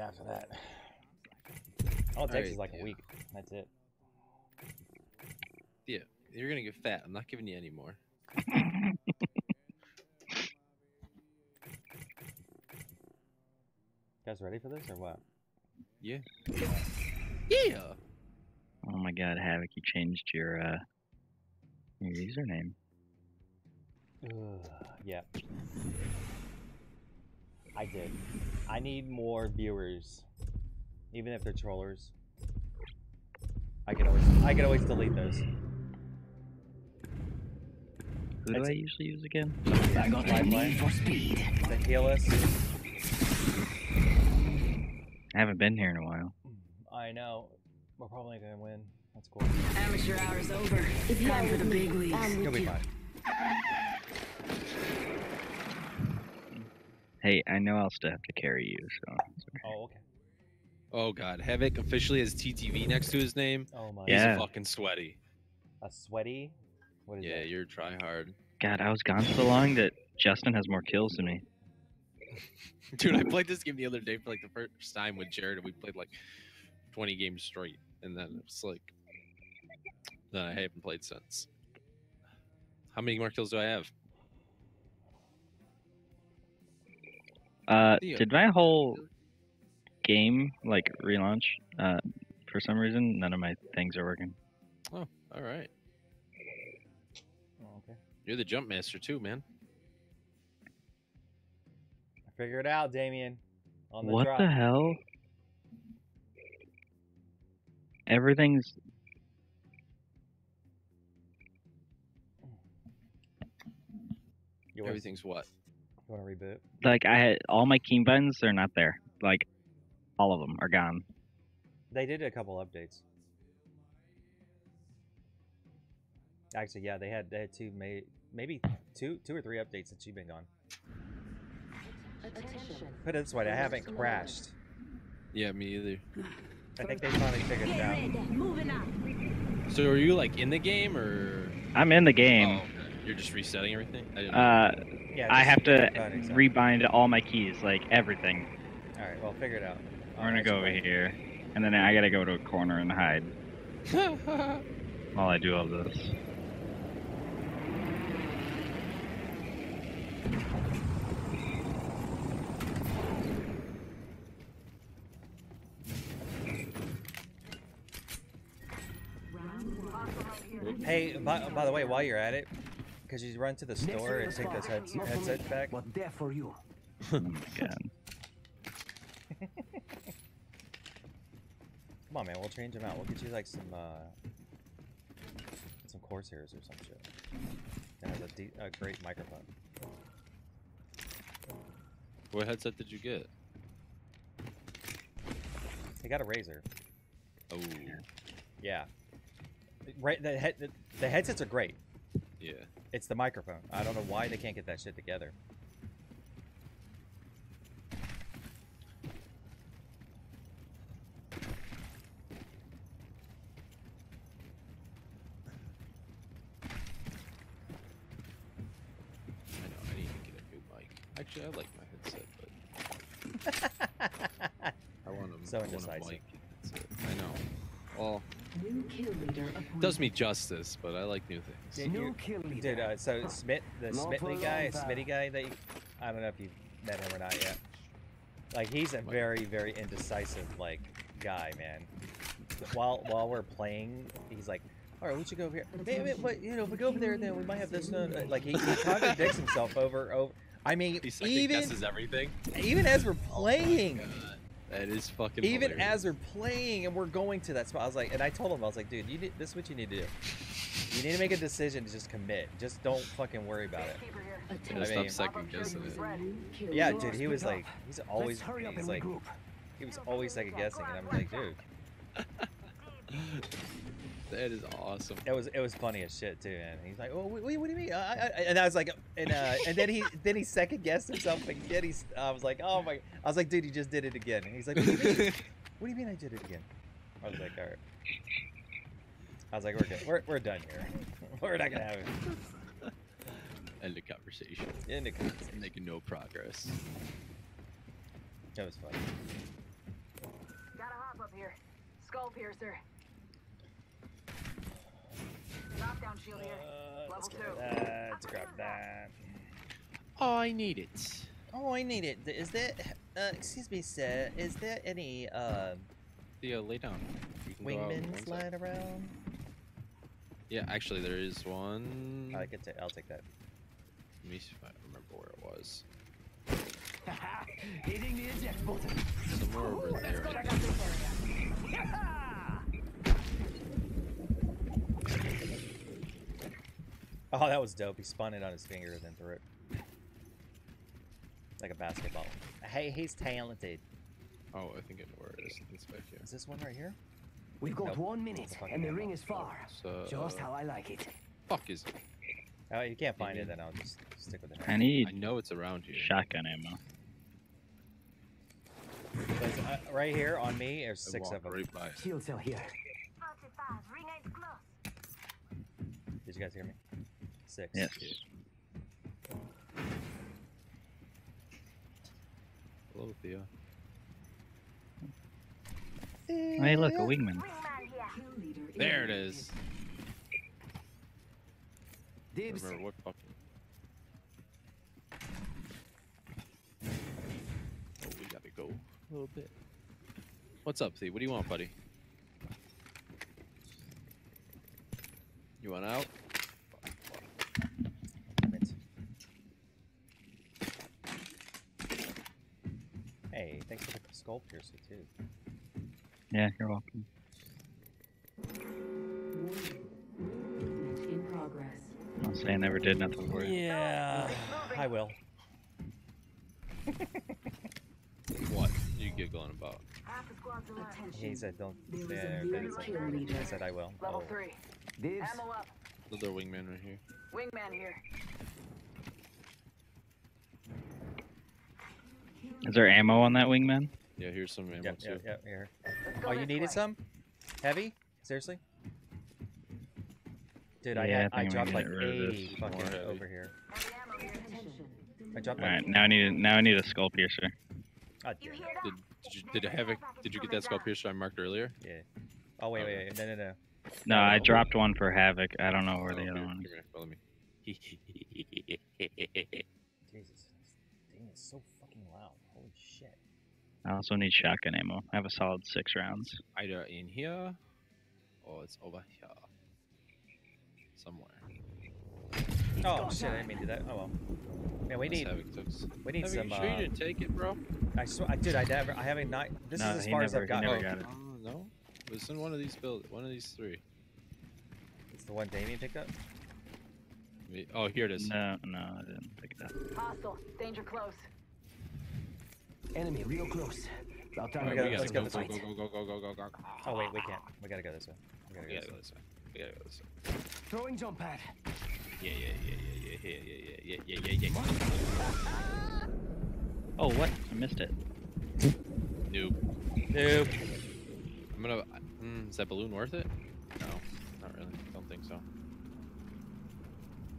eat after that. All it takes Alright, is like yeah. a week. That's it. Yeah, you're gonna get fat. I'm not giving you any more. You guys ready for this or what? Yeah. Yeah. Oh my god, Havoc, you changed your uh your username. Ugh, yeah. I did. I need more viewers, even if they're trollers. I can always I can always delete those. Who do It's- I usually use again? I got a Lifeline. need for speed. To heal us. I haven't been here in a while. I know. We're probably gonna win. That's cool. Amateur hour's over. It's time for the big leagues. You'll be fine. Hey, I know I'll still have to carry you, so it's. Oh, okay. Oh god, Havoc officially has TTV next to his name. Oh my. He's Yeah. fucking sweaty. A sweaty. What is Yeah, that? you're try hard. God, I was gone so long that Justin has more kills than me. Dude, I played this game the other day for like the first time with Jared, and we played like 20 games straight, and then it's like, then I haven't played since. How many more kills do I have? Uh, Theo. did my whole game like relaunch? Uh, for some reason, none of my things are working. Oh, all right, Oh, okay. you're the jump master too, man. I figure it out, Damien. On the what drop. the hell? Everything's You Everything's what? You want to reboot? like I had all my key buttons. They're not there. Like all of them are gone. They did a couple updates. Actually, yeah, they had they had two, may, maybe two, two or three updates since you've been gone. Attention. Put it this way, I haven't crashed. Yeah, me either. I think they finally figured it out. So are you like in the game or? I'm in the Oh, game. okay. You're just resetting everything. I didn't know. Uh, Yeah, I have to rebind all my keys, like everything. All right, well, figure it out. We're gonna go over here, and then I gotta go to a corner and hide while I do all this. Hey, by, by the way, while you're at it, could you run to the store and take those heads, headsets back? But there for you. Oh my god. Come on, man, we'll change them out. We'll get you like some, uh, some Corsairs or some shit. That has a, de- a great microphone. what headset did you get? They got a Razer. Oh, Yeah. Right. The head. The, the headsets are great. Yeah. It's the microphone. I don't know why they can't get that shit together. I know. I need to get a new mic. Actually, I like my headset, but I want a, So I want a indecisive. mic. That's it. I know. Well, New kill leader does me justice, but I like new things. Dude, New you- kill leader. Dude, uh, so Smith, the Not Smithley guy, long. Smitty guy that you, I don't know if you've met him or not yet. Like he's a very, very indecisive like guy, man. While while we're playing, he's like, "All right, we should go over here. Hey, wait, but you know, if we go over there, then we might have this." Uh, uh," like he, he contradicts himself over over. I mean, He second even guesses everything. even as we're playing, God, that is fucking. even hilarious. as we're playing and we're going to that spot, I was like, and I told him, I was like, dude, you need, this is what you need to do. You need to make a decision to just commit. Just don't fucking worry about it. Yeah, I stop second guessing it. Yeah, dude, he was like, he's always, hurry up he's like, regroup. he was always second guessing, and I'm like, dude, That is awesome. it was, it was funny as shit too. And he's like, oh, what, what do you mean? I, I, I-" and I was like, and uh, and then he, then he second guessed himself again. He's, I was like, oh my, I was like, dude, you just did it again. And he's like, what do you mean? what do you mean I did it again? I was like, all right. I was like, we're good. We're, we're done here. we're not gonna have it. End of conversation. In the conversation. Making no progress. That was funny. Got a hop up here. Skull piercer. Knockdown shield here. Uh, let's Level grab two. that. Let's grab that. Oh, I need it. Oh, I need it. Is there? Uh, excuse me, sir. Is there any uh, Theo, lay down. You can wingmen flying around? Yeah, actually, there is one. I could. ta- I'll take that. Let me see if I remember where it was. Hitting the eject button. Somewhere over Let's there. go I check out this area. Oh, that was dope. He spun it on his finger and then threw it. Like a basketball. Hey, he's talented. Oh, I think I know where it is. It's back here. Is this one right here? We've got Nope. one minute, and the ammo. ring is far. So, Just how I like it. fuck is it? Oh, you can't find it, Maybe. then I'll just stick with it. I need I know it's around here. shotgun ammo. There's, uh, right here on me, there's I six walked of them. Right by. Shield cell here. Did you guys hear me? Six. Yes. Hello, Theo. Hey, look, a wingman. There it eliminated. is. Dibs. Remember what fucking. Oh, we gotta go a little bit. What's up, Theo? What do you want, buddy? You want out? Damn it. Hey, thanks for the skull piercer too. Yeah, you're welcome. Movement in progress. I'll say I never did nothing for you. Yeah, I will. What? You giggling about? Half the squad's alive. Attention. He said don't. There is a there, new then he's like, kill leader. I said I will. Level Oh. three. Dibs. Ammo up. Another wingman right here. Wingman here. Is there ammo on that wingman? Yeah, here's some ammo Yeah, too. yeah, yeah, here. Let's Oh, you needed way. some? Heavy? Seriously? Dude, I, Yeah, I had, I I'm dropped like get rid of 80 fucking heavy. over here. Heavy ammo here. Attention. I dropped All like. right, now I need a, now I need a skull piercer. God damn it. Did, did you did it have a, did you get that skull piercer I marked earlier? Yeah. Oh wait, Okay. wait, wait, no, no, no. No, Oh, I dropped one for havoc. I don't know where Oh, the other here, one is. here, follow me. I also need shotgun ammo. I have a solid six rounds. Either in here, or it's over here, somewhere. Oh shit, I didn't mean to do that. Oh well. Man, we Unless need we need Havoc, some. you sure you Uh, didn't take it, bro? I swear, I, dude, I never, I haven't not. This No, is as he far as I've gotten. never oh, got it. oh, no, it was in one of these build, one of these three. It's the one Damien picked up. Wait, Oh, here it is. No, no, I didn't pick it up. Hostile. Danger close. Enemy real close. About time Alright, to gotta- we let's gotta go go, this go, way. go, go, go, go, go, go, go. Oh wait, we can't. We gotta go this way. We gotta We go gotta this go way. this way. We gotta go this way. Throwing jump pad. Yeah, yeah, yeah, yeah, yeah, yeah, yeah, yeah, yeah, yeah, yeah. Oh, what? I missed it. Noob. Nope. I'm gonna. Mm, is that balloon worth it? No, not really. Don't think so.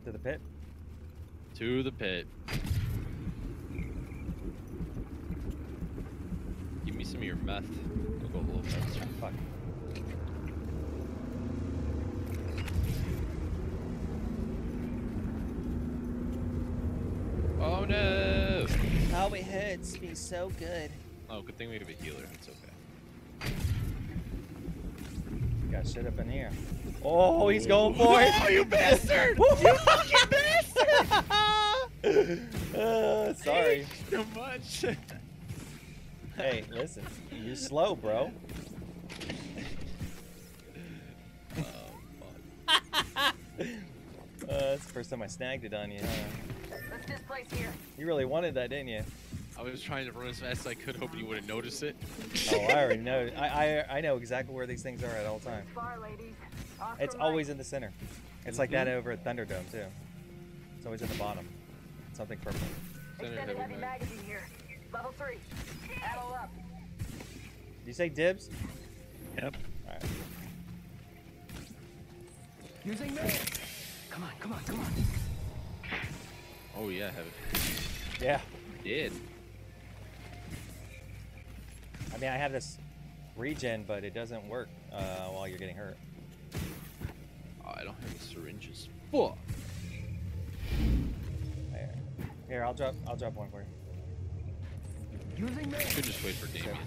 To the pit. To the pit. Me some of your meth. I'll go a little faster. Fuck. Oh no! Oh, it hurts me so good. Oh, good thing we have a healer. It's okay. Got shit up in here. Oh, he's going for it. Oh, you bastard! you fucking bastard! uh, sorry. So much. Hey, listen. you're slow, bro. oh, fuck. Uh, that's the first time I snagged it on you. Huh? Let's displace here. You really wanted that, didn't you? I was trying to run as fast as I could, hoping you wouldn't notice it. Oh, I already know. I, I I know exactly where these things are at all times. Far, ladies. Oscar It's right. always in the center. It's like that over at Thunderdome too. It's always at the bottom. Something purple. Center Extended heavy heavy magazine here. Level three. Ammo up. Did you say dibs? Yep. Alright. Using me. Come on, come on, come on. Oh yeah, I have it. Yeah. Did. I mean, I have this regen, but it doesn't work uh, while you're getting hurt. Oh, I don't have the syringes. Fuck. Here, I'll drop. I'll drop one for you. Using me. Could just wait for Damien.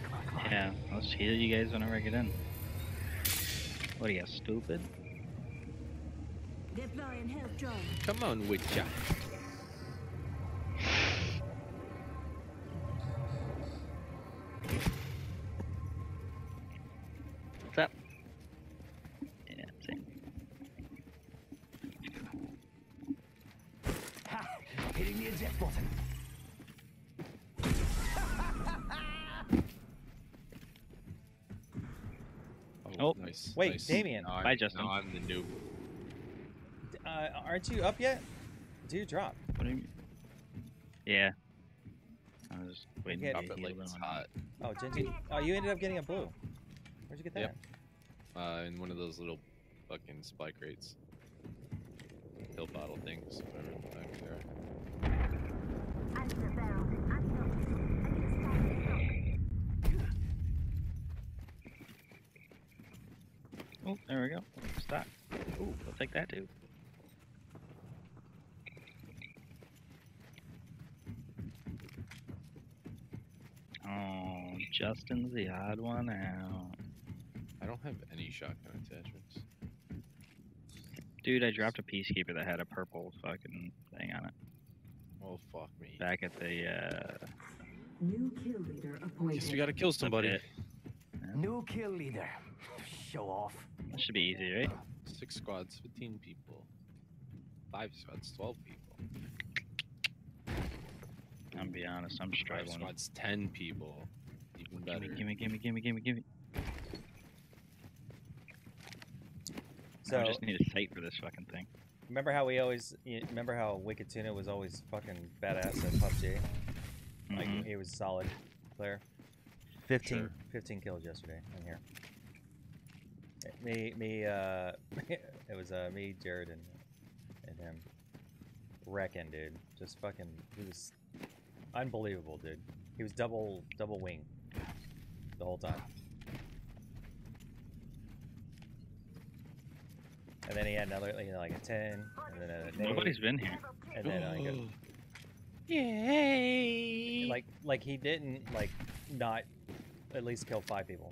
Yeah, I'll just heal you guys whenever I get in. What are you, stupid? Deploying health drone. Come on, Witcher. Nice. Wait, nice. Damien. Now I'm- Bye, Justin. Now I'm the noob. D- Uh, aren't you up yet? Do you drop? What do you mean? Yeah. I was just waiting Okay. to Drop it like it's hot. Oh, Genji. Oh, you ended up getting a blue. Where'd you get that? Yep. Uh, in one of those little fucking spy crates. Pill bottle things. Whatever the fuck they're. Oh, there we go. Stop. Ooh, I'll take that too. Oh, Justin's the odd one out. I don't have any shotgun attachments. Dude, I dropped a peacekeeper that had a purple fucking thing on it Oh fuck me. back at the uh New kill leader appointed. Guess we gotta kill somebody. New kill leader. Show off. That should be easy, right? Six squads, 15 people. Five squads, 12 people. I'm gonna be honest, I'm Five struggling. squads, 10 people. Even better. Gimme, gimme, gimme, gimme, gimme, gimme. So I just need a sight for this fucking thing. remember how we always remember how Wicked Tuna was always fucking badass at PUBG? Like Mhm. he was solid player. 15, Sure. 15 kills yesterday in here. Me, me, uh, it was uh, me, Jared, and and him. Wrecking, dude. Just fucking. He was unbelievable, dude. He was double, double wing the whole time. And then he had another, you know, like a ten, and then a nade, Nobody's been here. and then like a Yay! like like he didn't like not at least kill five people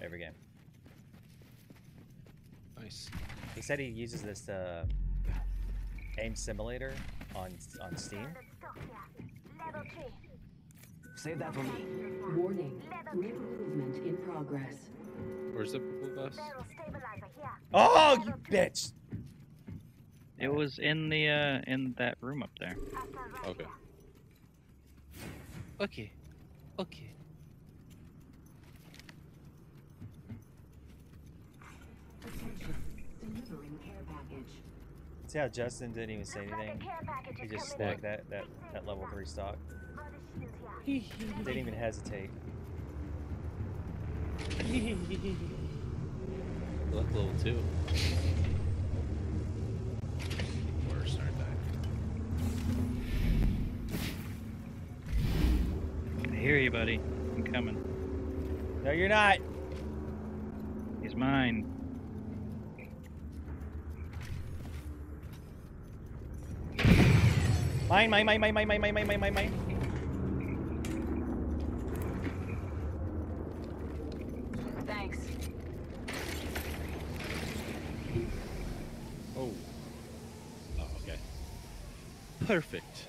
every game. Nice. He said he uses this uh, aim simulator on on Steam. Save that for me. Warning. Ring movement in progress. Where's the purple vest? Oh, you bitch! It was in the uh in that room up there. Okay. Okay. Okay. Attention. Delivering care package. See how Justin didn't even say anything? He just snagged that that that level three stock. He didn't even hesitate. Look level two. Worst, aren't I? I hear you, buddy. I'm coming. No, you're not. He's mine. Mine, mine, mine, mine, mine, mine, mine, mine, mine, mine, mine. Thanks. Oh. Oh, okay. Perfect.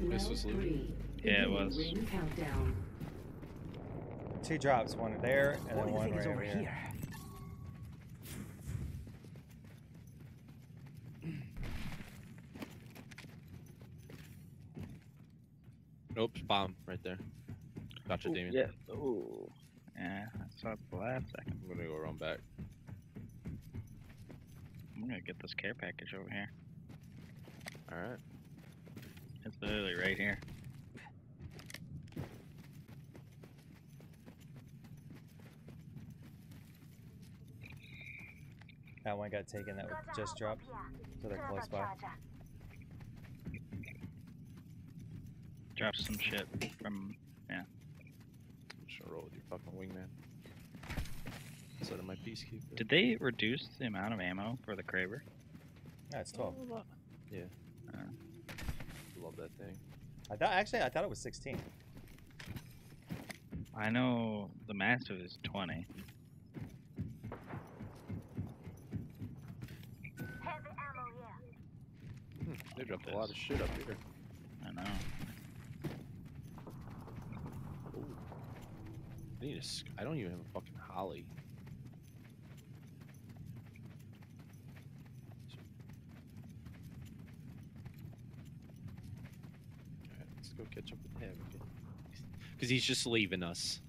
This was Lou. three. Yeah, it was. Ring countdown. Two drops, one there and then one right over over here. here? Nope, bomb right there. Gotcha, Damien. Yeah. Ooh. Yeah, I saw it the last second. I'm gonna go run back. I'm gonna get this care package over here. Alright. It's literally right here. That one got taken. That just dropped. So they're close by. Drop some shit from yeah. I'm fucking wingman. Instead of my peacekeeper. Did they reduce the amount of ammo for the Kraber? Yeah, it's 12. Yeah. Uh. Love that thing. I thought actually I thought it was 16. I know the Mastiff is 20. Hmm, they dropped a lot of shit up here. I know. I need a sk- I don't even have a fucking holly. Let's go catch up with him. Because he's just leaving us.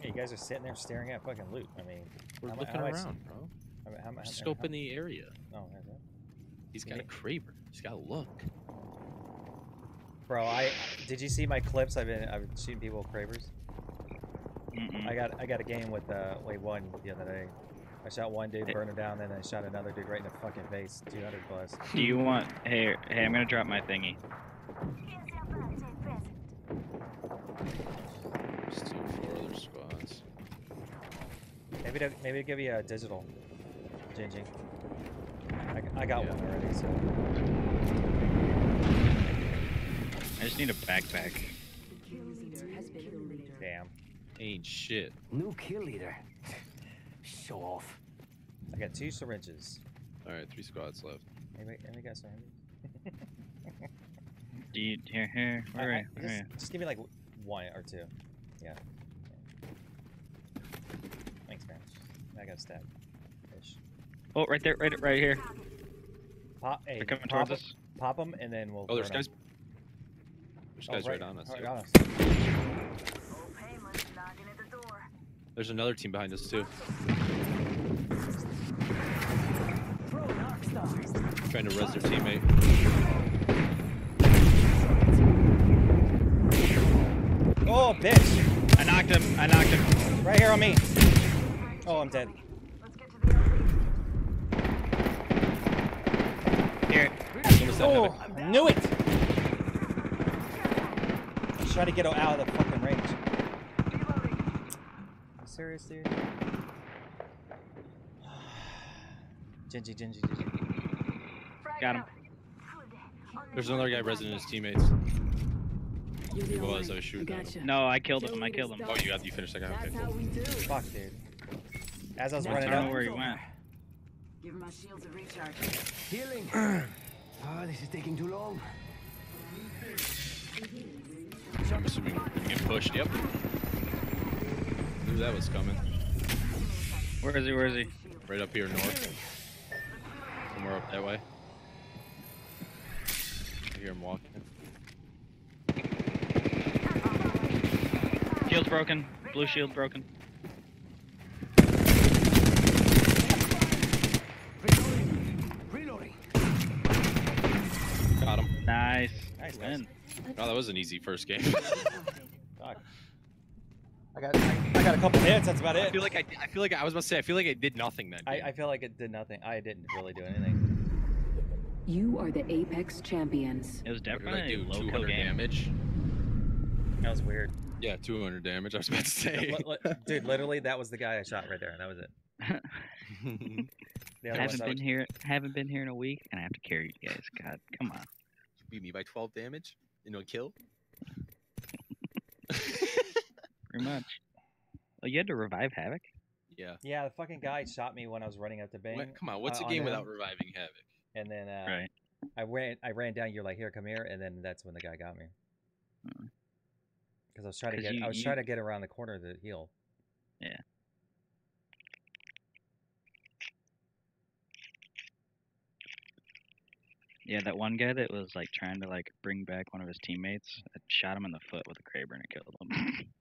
Yeah, you guys are sitting there staring at fucking loot. I mean, We're How looking how around, bro. how, how, how, how, scoping the area. Oh. He's got a Kraber. He's got a look. Bro, I did you see my clips? I've been I've been shooting people with Krabers. Mm-mm. I got I got a game with uh wave one the other day. I shot one dude, Hey. burned him down, then I shot another dude right in the fucking face, 200 plus. Do you want? Hey, hey, I'm gonna drop my thingy. Still four other squads. Maybe to, maybe to give you a digital, Gingy. I, I got Yeah. one already, so I just need a backpack. Kill leader has been kill leader. damn. Ain't shit. New kill leader. Show off. I got two syringes. Alright, three squads left. Maybe maybe got syringes. Do you here here? I- I- just, Where? just give me like one or two. Yeah. Thanks, man. I got a stack. Ish. Oh, right there, right, right here. Pop, hey, They're coming pop towards 'em- us. Pop them and then we'll. Oh, there's burn 'em. guys. There's Oh, guys right, on us. Right yeah. on us. There's another team behind us too. Throw Dark Star. Trying to res their teammate. Oh, bitch! I knocked him. I knocked him. Right here on me. Oh, I'm dead. Here. Oh, I knew it! Was trying to get out of the fucking range. You serious, dude? Gingy, Gingy, Gingy. Got him. There's another guy resident his teammates. You'll be was. I was shooting at gotcha. No, I killed him. I killed him. Oh, you got you finished that guy. Okay, That's how cool. we do it. Fuck, dude. As I was running I running don't know where he went. Give my shields a recharge. Healing. oh, this is taking too long. I'm assuming we're getting pushed. Yep. Knew that was coming. Where is he? Where is he? Right up here north. Somewhere up that way. I hear him walking. Shield's broken. Blue shield broken. Reloading. Reloading. Got him. Nice. Nice, guys. Win. Oh, that was an easy first game. fuck. I got, I, I got a couple hits. That's about it. I it. feel like I, I feel like I was about to say I feel like I did nothing then. I, I feel like it did nothing. I didn't really do anything. You are the Apex champions. It was What did I definitely a do low 200 game. damage. That was weird. Yeah, 200 damage. I was about to say. Li- li- dude, literally, that was the guy I shot right there, and that was it. The other haven't I been here. Haven't been here in a week, and I have to carry you guys. God, come on. You Beat me by 12 damage. You know, kill. Pretty much. Oh, you had to revive Havoc. Yeah. Yeah, the fucking guy shot me when I was running up to Bang, What- come on, what's uh, a on game him. without reviving Havoc? and then uh, Right. I ran, I ran down. You're like, here, come here, and then that's when the guy got me. Hmm. Because I was trying to 'Cause get, you- I was you- trying to get around the corner to heal. Yeah, Yeah, that one guy that was like trying to like bring back one of his teammates. I shot him in the foot with a Kraber and it killed him.